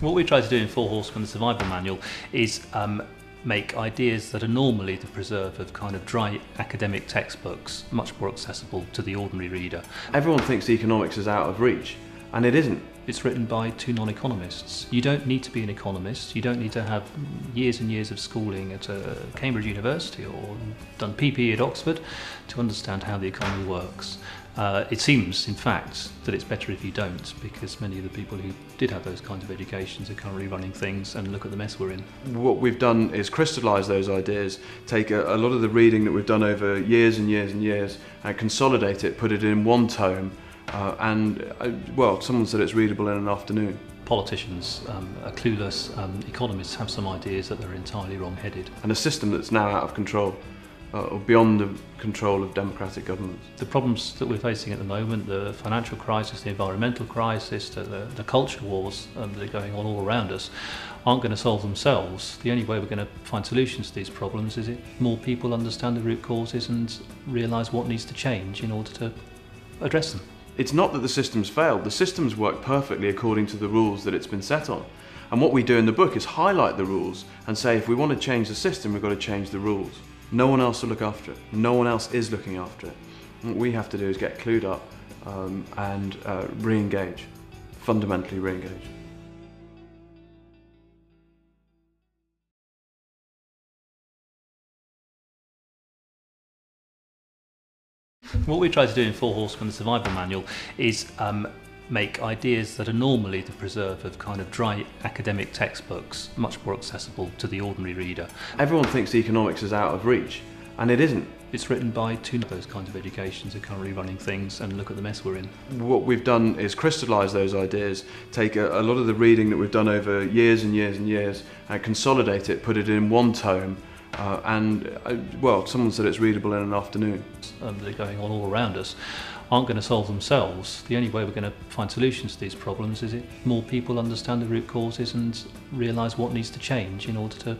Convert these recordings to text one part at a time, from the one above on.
What we try to do in Four Horsemen, the survival manual, is um, make ideas that are normally the preserve of kind of dry academic textbooks much more accessible to the ordinary reader. Everyone thinks economics is out of reach, and it isn't. It's written by two non-economists. You don't need to be an economist. You don't need to have years and years of schooling at a Cambridge University or done PPE at Oxford to understand how the economy works. Uh, it seems, in fact, that it's better if you don't, because many of the people who did have those kinds of educations are currently running things and look at the mess we're in. What we've done is crystallise those ideas, take a, a lot of the reading that we've done over years and years and years, and consolidate it, put it in one tome, uh, and, uh, well, someone said it's readable in an afternoon. politicians um, are clueless, um, economists have some ideas that they're entirely wrong-headed. And a system that's now out of control. Or beyond the control of democratic governments. The problems that we're facing at the moment, the financial crisis, the environmental crisis, the, the, the culture wars um, that are going on all around us, aren't going to solve themselves. The only way we're going to find solutions to these problems is if more people understand the root causes and realise what needs to change in order to address them. It's not that the system's failed, the system's work perfectly according to the rules that it's been set on. And what we do in the book is highlight the rules and say if we want to change the system, we've got to change the rules. No one else will look after it. No one else is looking after it. What we have to do is get clued up um, and uh, re-engage, fundamentally re-engage. What we try to do in Four Horsemen, the survival manual, is um, make ideas that are normally the preserve of kind of dry academic textbooks much more accessible to the ordinary reader. Everyone thinks economics is out of reach, and it isn't. It's written by two of those kinds of educations who are currently running things and look at the mess we're in. What we've done is crystallise those ideas, take a, a lot of the reading that we've done over years and years and years, and consolidate it, put it in one tome, uh, and, uh, well, someone said it's readable in an afternoon. Um, that are going on all around us aren't going to solve themselves. The only way we're going to find solutions to these problems is if more people understand the root causes and realise what needs to change in order to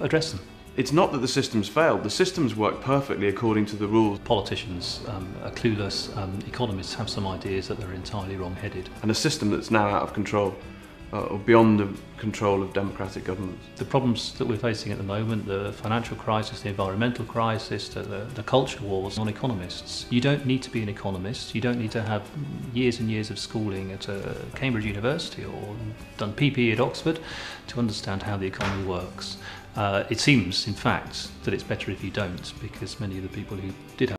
address them. It's not that the system's failed, the system's work perfectly according to the rules. Politicians um, are clueless, um, economists have some ideas that they're entirely wrong-headed. And a system that's now out of control, uh, or beyond the control of democratic governments. The problems that we're facing at the moment, the financial crisis, the environmental crisis, the, the, the culture wars, non-economists. You don't need to be an economist, you don't need to have years and years of schooling at a Cambridge University or done PPE at Oxford to understand how the economy works. Uh, it seems, in fact, that it's better if you don't, because many of the people who did have